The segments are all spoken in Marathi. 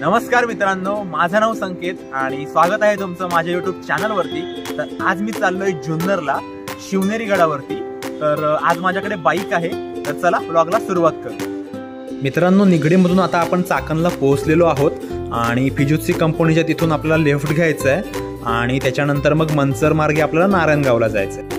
नमस्कार मित्रांनो माझं नाव संकेत आणि स्वागत आहे तुमचं माझ्या युट्यूब चॅनलवरती तर आज मी चाललोय जुन्नरला शिवनेरी गडावरती. तर आज माझ्याकडे बाईक आहे. तर चला ब्लॉगला सुरुवात करू. मित्रांनो निगडीमधून आता आपण चाकणला पोहोचलेलो आहोत आणि फिजुत्सी कंपनीच्या तिथून आपल्याला लेफ्ट घ्यायचं आहे आणि त्याच्यानंतर मग मनसर मार्गे आपल्याला नारायणगावला जायचं आहे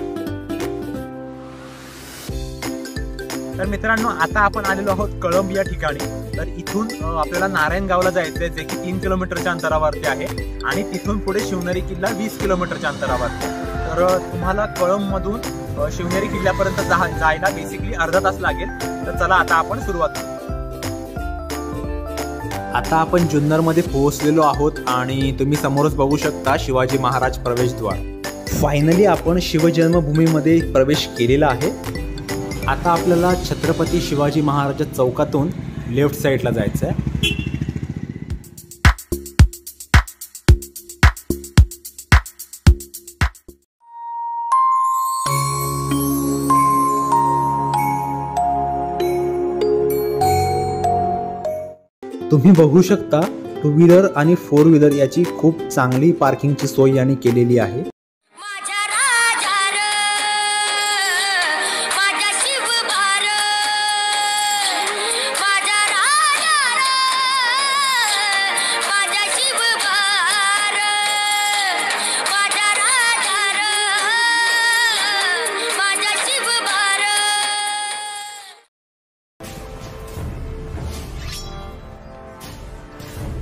तर मित्रांनो आता आपण आलेलो आहोत कळंब या ठिकाणी. तर इथून आपल्याला नारायणगावला जायचंय जे की तीन किलोमीटरच्या अंतरावरती आहे. आणि तिथून पुढे शिवनेरी किल्ला वीस किलोमीटरच्या अंतरावरती आहे. तर तुम्हाला कळंबमधून शिवनेरी किल्ल्यापर्यंत जा जायला बेसिकली अर्धा तास लागेल. तर चला आता आपण सुरुवात करू. आता आपण जुन्नरमध्ये पोहोचलेलो आहोत आणि तुम्ही समोरच बघू शकता शिवाजी महाराज प्रवेशद्वार. फायनली आपण शिवजन्मभूमीमध्ये प्रवेश केलेला आहे. आता आपल्याला छत्रपती शिवाजी महाराज चौकातून लेफ्ट साईडला जायचं आहे. तुम्ही बघू शकता टू व्हीलर आणि फोर व्हीलर याची खूप चांगली पार्किंगची सोय यांनी केलेली आहे.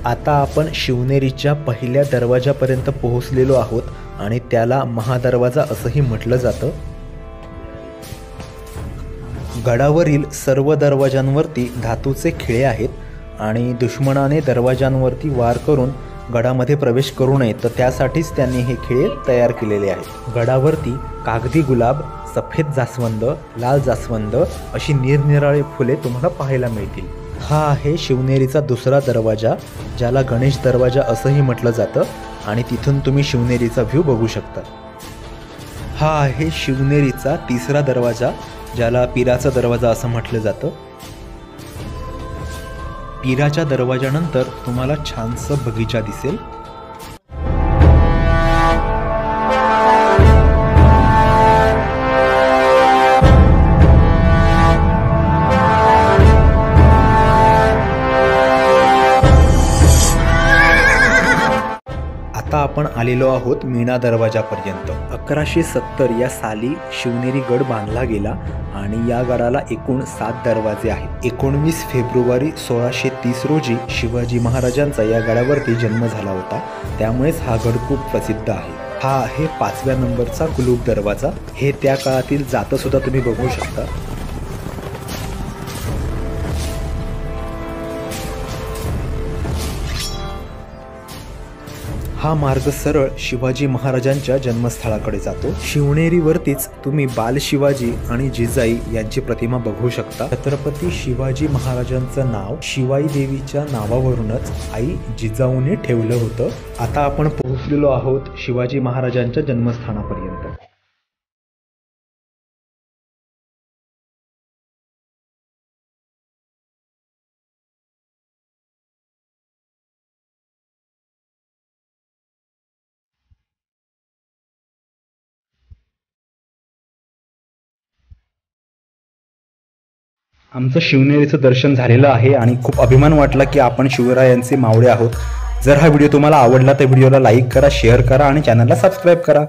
आता आपण शिवनेरीच्या पहिल्या दरवाजापर्यंत पोहोचलेलो आहोत आणि त्याला महादरवाजा असंही म्हटलं जातं. गडावरील सर्व दरवाजांवरती धातूचे खिळे आहेत आणि दुश्मनाने दरवाजांवरती वार करून गडामध्ये प्रवेश करू नये तर त्यासाठीच त्यांनी हे खिळे तयार केलेले आहेत. गडावरती कागदी गुलाब सफेद जास्वंद लाल जास्वंद अशी निरनिराळी फुले तुम्हाला पाहायला मिळतील. हा आहे शिवनेरीचा दुसरा दरवाजा ज्याला गणेश दरवाजा असंही म्हटलं जातं आणि तिथून तुम्ही शिवनेरीचा व्ह्यू बघू शकता. हा आहे शिवनेरीचा तिसरा दरवाजा ज्याला पिराचा दरवाजा असं म्हटलं जातं. पिराच्या दरवाजानंतर तुम्हाला छानसं बगीचा दिसेल. आत्ता आपण आलेलो आहोत मीना दरवाजापर्यंत. अकराशे सत्तर या साली शिवनेरी गड बांधला गेला आणि या गडाला एकूण सात दरवाजे आहेत. एकोणवीस फेब्रुवारी सोळाशे तीस रोजी शिवाजी महाराजांचा या गडावरती जन्म झाला होता. त्यामुळेच हा गड खूप प्रसिद्ध आहे. हा आहे पाचव्या नंबरचा कुलूप दरवाजा. हे त्या काळातील जातं सुद्धा तुम्ही बघू शकता. हा मार्ग सरळ शिवाजी महाराजांच्या जन्मस्थळाकडे जातो. शिवनेरीवरतीच तुम्ही बाल शिवाजी आणि जिजाई यांची प्रतिमा बघू शकता. छत्रपती शिवाजी महाराजांचं नाव शिवाई देवीच्या नावावरूनच आई जिजाऊने ठेवलं होतं. आता आपण पोहोचलेलो आहोत शिवाजी महाराजांच्या जन्मस्थानापर्यंत. आमचं शिवनेरीचं दर्शन झालेलं आहे आणि खूप अभिमान वाटला की आपण शिवरायांचे मावळे आहोत. जर हा व्हिडिओ तुम्हाला आवडला तर व्हिडिओला लाईक करा शेअर करा आणि चॅनलला सबस्क्राईब करा.